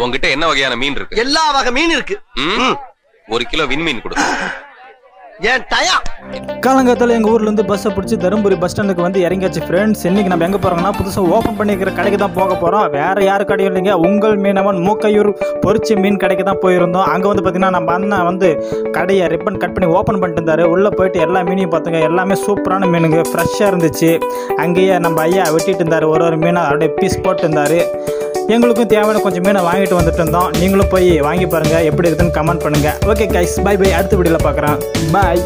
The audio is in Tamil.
உன்கிட்ட என்ன வகையான மீன் இருக்கு? எல்லா வகை மீன் இருக்கு. ம்? ஒரு கிலோ விண்மீன் கொடு. ஏன் டயா காலங்காத்தால எங்கள் ஊர்லேருந்து பஸ்ஸை பிடிச்சி தருமபுரி பஸ் ஸ்டாண்டுக்கு வந்து இறங்கியாச்சு ஃப்ரெண்ட்ஸ் இன்னைக்கு நம்ம எங்கே போகிறோம்னா புதுசாக ஓப்பன் பண்ணிக்கிற கடைக்கு தான் போக போகிறோம் வேறு யார் கடையும் இல்லைங்க. உங்கள் மீனவன் மூக்கையூர் பொரிச்ச மீன் கடைக்கு தான் போயிருந்தோம். அங்கே வந்து பார்த்தீங்கன்னா நம்ம அண்ணன் வந்து கடையை ரிப்பன் கட் பண்ணி ஓப்பன் பண்ணிட்டு இருந்தாரு. உள்ளே போயிட்டு எல்லா மீனையும் பார்த்துங்க எல்லாமே சூப்பரான மீனுங்க. ஃப்ரெஷ்ஷாக இருந்துச்சு. அங்கேயே நம்ம ஐயா வெட்டிட்டு இருந்தார். ஒரு ஒரு மீனை அப்படியே பீஸ் போட்டு இருந்தார். எங்களுக்கும் தேவையான கொஞ்சம் மீனை வாங்கிட்டு வந்துட்டு இருந்தோம். நீங்களும் போய் வாங்கி பாருங்கள் எப்படி இருக்குதுன்னு கமெண்ட் பண்ணுங்கள் ஓகே கைஸ் பை பை அடுத்த வீடியோவில் பார்க்குறேன். பாய்